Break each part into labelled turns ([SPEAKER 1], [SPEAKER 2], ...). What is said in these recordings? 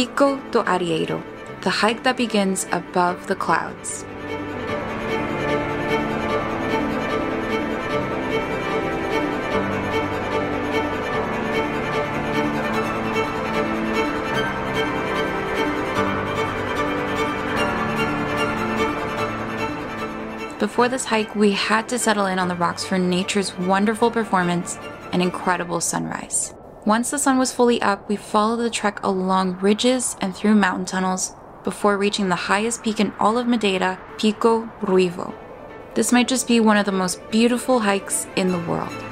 [SPEAKER 1] Pico do Arieiro, the hike that begins above the clouds. Before this hike, we had to settle in on the rocks for nature's wonderful performance and incredible sunrise. Once the sun was fully up, we followed the trek along ridges and through mountain tunnels before reaching the highest peak in all of Madeira, Pico Ruivo. This might just be one of the most beautiful hikes in the world.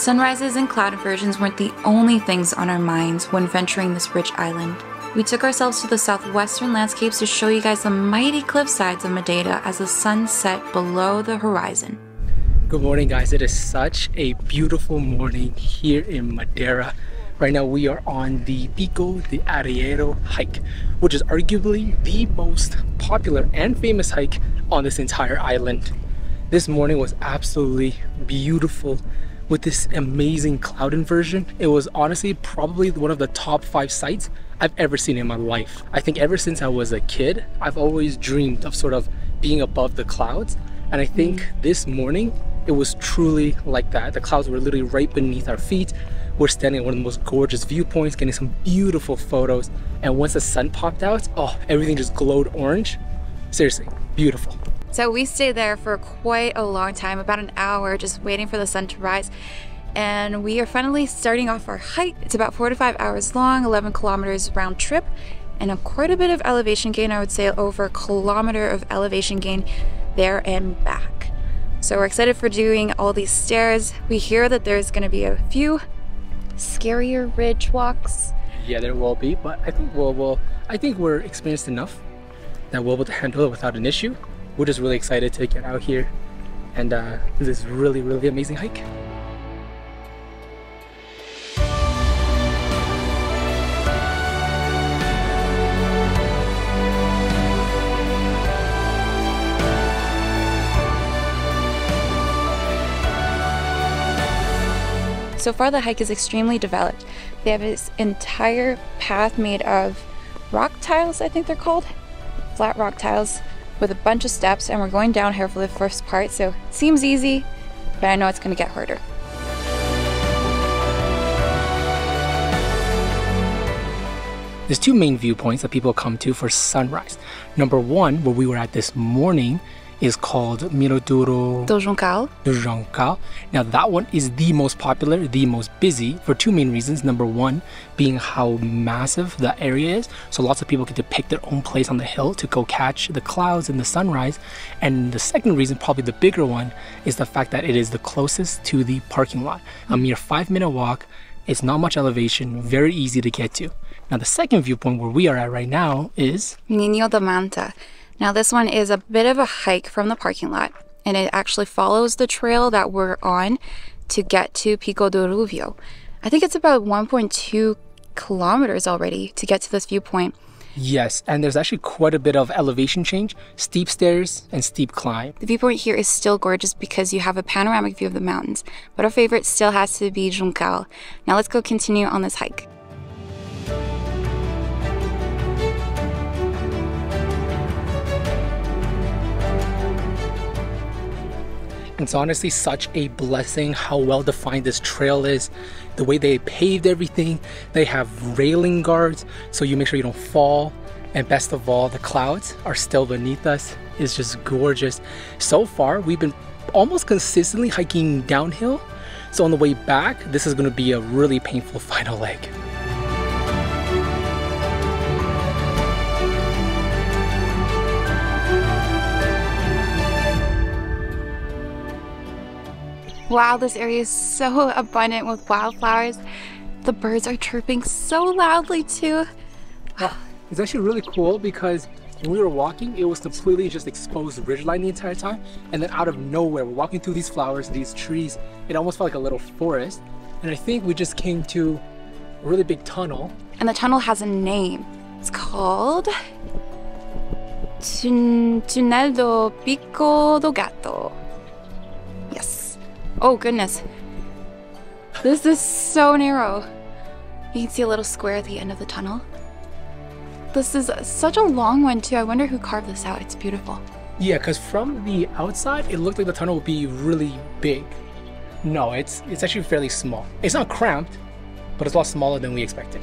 [SPEAKER 1] Sunrises and cloud inversions weren't the only things on our minds when venturing this rich island. We took ourselves to the southwestern landscapes to show you guys the mighty cliff sides of Madeira as the sun set below the horizon.
[SPEAKER 2] Good morning guys, it is such a beautiful morning here in Madeira. Right now we are on the Pico de Arieiro hike, which is arguably the most popular and famous hike on this entire island. This morning was absolutely beautiful with this amazing cloud inversion. It was honestly probably one of the top five sights I've ever seen in my life. I think ever since I was a kid, I've always dreamed of sort of being above the clouds. And I think this morning, it was truly like that. The clouds were literally right beneath our feet. We're standing at one of the most gorgeous viewpoints, getting some beautiful photos. And once the sun popped out, oh, everything just glowed orange. Seriously, beautiful.
[SPEAKER 1] So we stayed there for quite a long time, about an hour, just waiting for the sun to rise. And we are finally starting off our hike. It's about four to five hours long, 11 kilometers round trip, and a quite a bit of elevation gain. I would say over a kilometer of elevation gain there and back. So we're excited for doing all these stairs. We hear that there's gonna be a few scarier ridge walks.
[SPEAKER 2] Yeah, there will be, but I think we'll, we'll I think we're experienced enough that we'll be able to handle it without an issue we're just really excited to get out here and uh, this really, really amazing hike.
[SPEAKER 1] So far the hike is extremely developed. They have this entire path made of rock tiles, I think they're called. Flat rock tiles with a bunch of steps and we're going down here for the first part so it seems easy but I know it's going to get harder.
[SPEAKER 2] There's two main viewpoints that people come to for sunrise. Number one, where we were at this morning, is called Miradouro
[SPEAKER 1] do Juncal.
[SPEAKER 2] Now that one is the most popular, the most busy for two main reasons. Number one, being how massive the area is. So lots of people get to pick their own place on the hill to go catch the clouds and the sunrise. And the second reason, probably the bigger one, is the fact that it is the closest to the parking lot. A mere five minute walk. It's not much elevation, very easy to get to. Now the second viewpoint where we are at right now is
[SPEAKER 1] Ninho da Manta. Now this one is a bit of a hike from the parking lot and it actually follows the trail that we're on to get to Pico do Ruivo. I think it's about 1.2 kilometers already to get to this viewpoint.
[SPEAKER 2] Yes, and there's actually quite a bit of elevation change, steep stairs and steep climb.
[SPEAKER 1] The viewpoint here is still gorgeous because you have a panoramic view of the mountains, but our favorite still has to be Juncal. Now let's go continue on this hike.
[SPEAKER 2] It's honestly such a blessing how well defined this trail is. The way they paved everything, they have railing guards so you make sure you don't fall. And best of all, the clouds are still beneath us. It's just gorgeous. So far, we've been almost consistently hiking downhill. So on the way back, this is gonna be a really painful final leg.
[SPEAKER 1] Wow, this area is so abundant with wildflowers. The birds are chirping so loudly too.
[SPEAKER 2] Yeah, it's actually really cool because when we were walking, it was completely just exposed ridgeline the entire time. And then out of nowhere, we're walking through these flowers, these trees. It almost felt like a little forest. And I think we just came to a really big tunnel.
[SPEAKER 1] And the tunnel has a name. It's called Tun- Tunel do Pico do Gato. Oh, goodness. This is so narrow. You can see a little square at the end of the tunnel. This is such a long one, too. I wonder who carved this out. It's beautiful.
[SPEAKER 2] Yeah, because from the outside, it looked like the tunnel would be really big. No, it's it's actually fairly small. It's not cramped, but it's a lot smaller than we expected.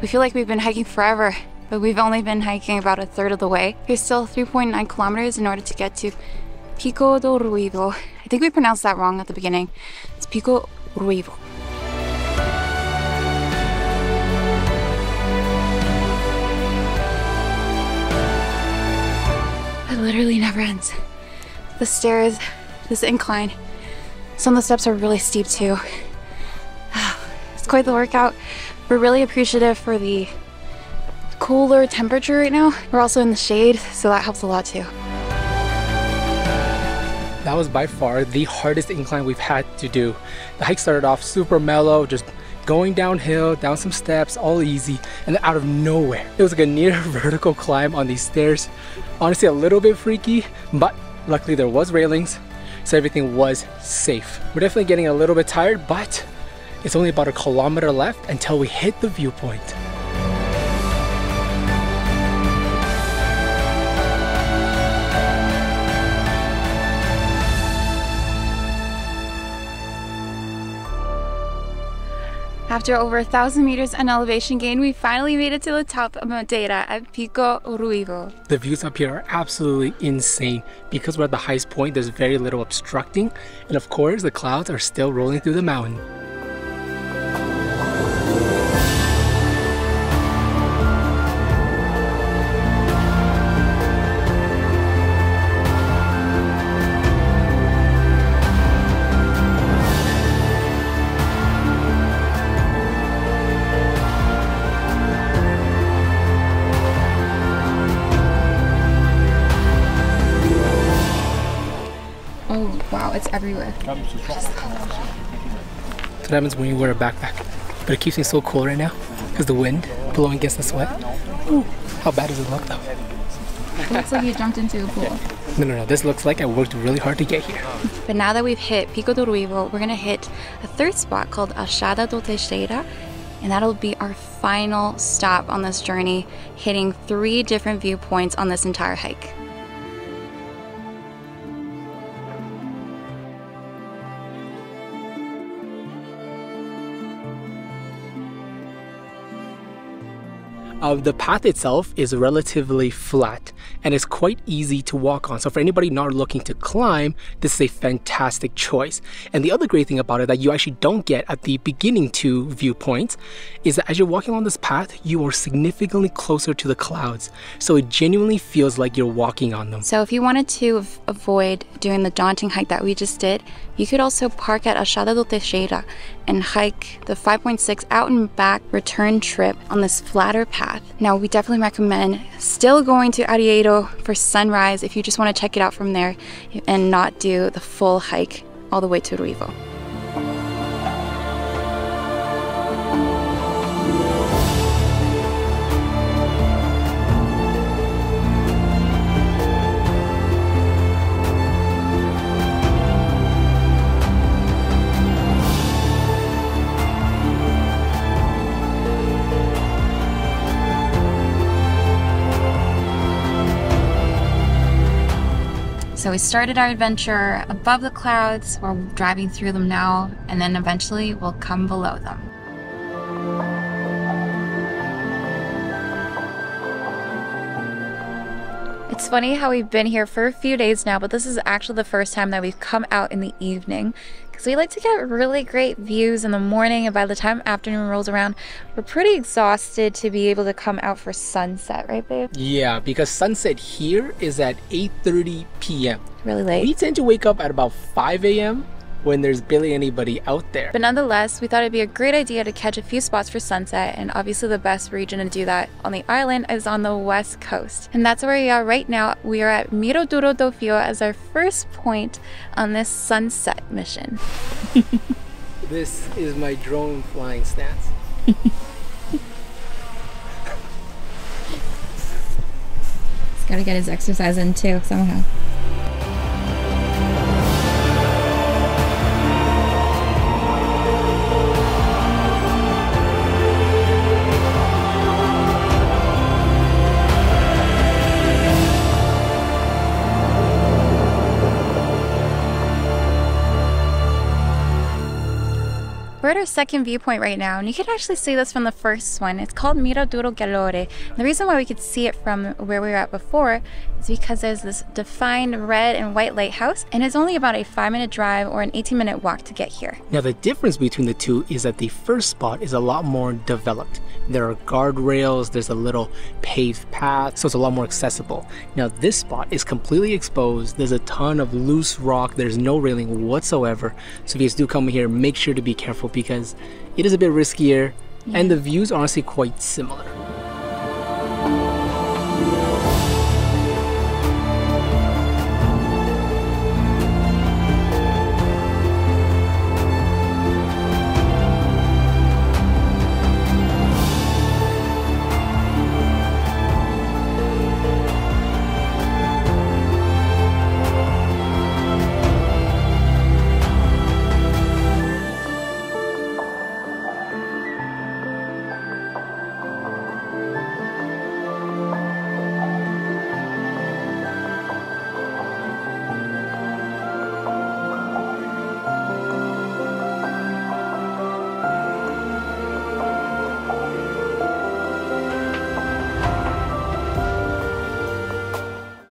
[SPEAKER 1] We feel like we've been hiking forever, but we've only been hiking about a third of the way. There's still 3.9 kilometers in order to get to Pico do Ruivo. I think we pronounced that wrong at the beginning. It's Pico Ruivo. It literally never ends. The stairs, this incline. Some of the steps are really steep too. It's quite the workout. We're really appreciative for the cooler temperature right now. We're also in the shade, so that helps a lot too.
[SPEAKER 2] That was by far the hardest incline we've had to do. The hike started off super mellow, just going downhill, down some steps, all easy, and out of nowhere, it was like a near vertical climb on these stairs. Honestly, a little bit freaky, but luckily there was railings, so everything was safe. We're definitely getting a little bit tired, but it's only about a kilometer left until we hit the viewpoint.
[SPEAKER 1] After over a thousand meters and elevation gain, we finally made it to the top of Madeira at Pico Ruivo.
[SPEAKER 2] The views up here are absolutely insane. Because we're at the highest point, there's very little obstructing, and of course, the clouds are still rolling through the mountain.
[SPEAKER 1] It's everywhere.
[SPEAKER 2] So that happens when you wear a backpack. But it keeps me so cool right now because the wind blowing against the sweat. Ooh, how bad does it look though?
[SPEAKER 1] It looks like you jumped into a pool.
[SPEAKER 2] No, no, no. This looks like I worked really hard to get here.
[SPEAKER 1] But now that we've hit Pico do Ruivo, we're gonna hit a third spot called Achada do Teixeira, and that'll be our final stop on this journey, hitting three different viewpoints on this entire hike.
[SPEAKER 2] The path itself is relatively flat and it's quite easy to walk on. So for anybody not looking to climb, this is a fantastic choice. And the other great thing about it that you actually don't get at the beginning two viewpoints is that as you're walking on this path, you are significantly closer to the clouds. So it genuinely feels like you're walking on them.
[SPEAKER 1] So if you wanted to avoid doing the daunting hike that we just did, you could also park at Achada do Teixeira and hike the 5.6 out and back return trip on this flatter path. Now, we definitely recommend still going to Arieiro for sunrise if you just want to check it out from there and not do the full hike all the way to Ruivo. We started our adventure above the clouds, we're driving through them now, and then eventually we'll come below them. It's funny how we've been here for a few days now, but this is actually the first time that we've come out in the evening because we like to get really great views in the morning, and by the time afternoon rolls around, we're pretty exhausted to be able to come out for sunset, right, babe?
[SPEAKER 2] Yeah, because sunset here is at 8:30 p.m.
[SPEAKER 1] Really late.
[SPEAKER 2] We tend to wake up at about 5 a.m. when there's barely anybody out there.
[SPEAKER 1] But nonetheless, we thought it'd be a great idea to catch a few spots for sunset, and obviously the best region to do that on the island is on the west coast. And that's where we are right now. We are at Miradouro do Fio as our first point on this sunset mission.
[SPEAKER 2] This this is my drone flying stance.
[SPEAKER 1] He's got to get his exercise in too, somehow. We're at our second viewpoint right now, and you can actually see this from the first one. It's called Miradouro Gallore. The reason why we could see it from where we were at before is because there's this defined red and white lighthouse, and it's only about a five minute drive or an 18 minute walk to get here.
[SPEAKER 2] Now, the difference between the two is that the first spot is a lot more developed. There are guardrails, there's a little paved path, so it's a lot more accessible. Now, this spot is completely exposed, there's a ton of loose rock, there's no railing whatsoever. So, if you guys do come here, make sure to be careful because it is a bit riskier and the views are honestly quite similar.